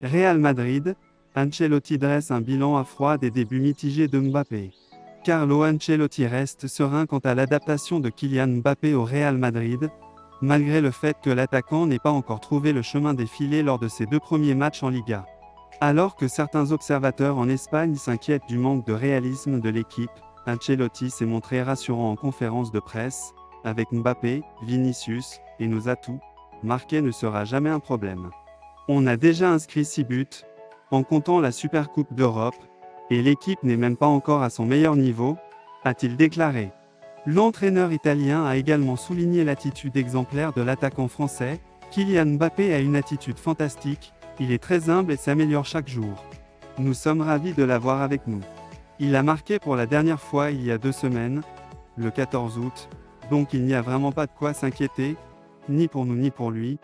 Real Madrid, Ancelotti dresse un bilan à froid des débuts mitigés de Mbappé. Carlo Ancelotti reste serein quant à l'adaptation de Kylian Mbappé au Real Madrid, malgré le fait que l'attaquant n'ait pas encore trouvé le chemin filets lors de ses deux premiers matchs en Liga. Alors que certains observateurs en Espagne s'inquiètent du manque de réalisme de l'équipe, Ancelotti s'est montré rassurant en conférence de presse, avec Mbappé, Vinicius et nos atouts, marquer ne sera jamais un problème. On a déjà inscrit 6 buts, en comptant la Supercoupe d'Europe, et l'équipe n'est même pas encore à son meilleur niveau, a-t-il déclaré. L'entraîneur italien a également souligné l'attitude exemplaire de l'attaquant français, Kylian Mbappé a une attitude fantastique, il est très humble et s'améliore chaque jour. Nous sommes ravis de l'avoir avec nous. Il a marqué pour la dernière fois il y a deux semaines, le 14 août, donc il n'y a vraiment pas de quoi s'inquiéter, ni pour nous ni pour lui,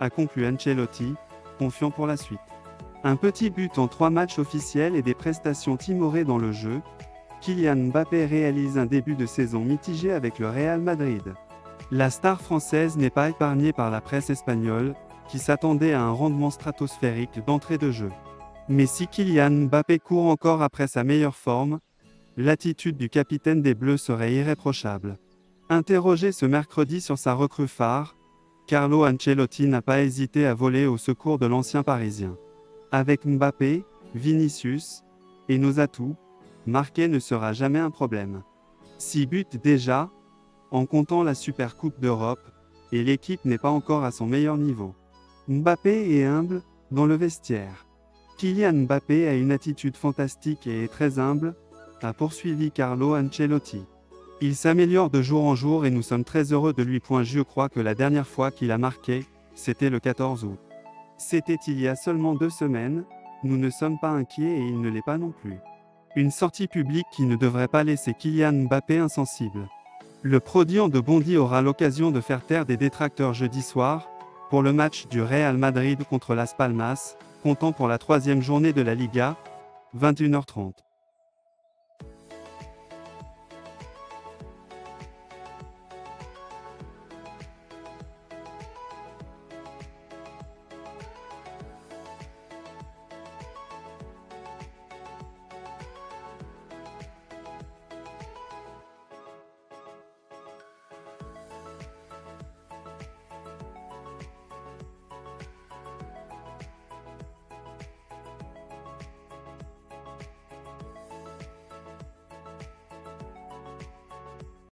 a conclu Ancelotti, confiant pour la suite. Un petit but en trois matchs officiels et des prestations timorées dans le jeu, Kylian Mbappé réalise un début de saison mitigé avec le Real Madrid. La star française n'est pas épargnée par la presse espagnole, qui s'attendait à un rendement stratosphérique d'entrée de jeu. Mais si Kylian Mbappé court encore après sa meilleure forme, l'attitude du capitaine des Bleus serait irréprochable. Interrogé ce mercredi sur sa recrue phare, Carlo Ancelotti n'a pas hésité à voler au secours de l'ancien Parisien. Avec Mbappé, Vinicius et nos atouts, marquer ne sera jamais un problème. 6 buts déjà, en comptant la Super Coupe d'Europe, et l'équipe n'est pas encore à son meilleur niveau. Mbappé est humble, dans le vestiaire. Kylian Mbappé a une attitude fantastique et est très humble, a poursuivi Carlo Ancelotti. Il s'améliore de jour en jour et nous sommes très heureux de lui. Je crois que la dernière fois qu'il a marqué, c'était le 14 août. C'était il y a seulement deux semaines, nous ne sommes pas inquiets et il ne l'est pas non plus. Une sortie publique qui ne devrait pas laisser Kylian Mbappé insensible. Le prodiant de Bondy aura l'occasion de faire taire des détracteurs jeudi soir, pour le match du Real Madrid contre Las Palmas, comptant pour la troisième journée de la Liga, 21h30.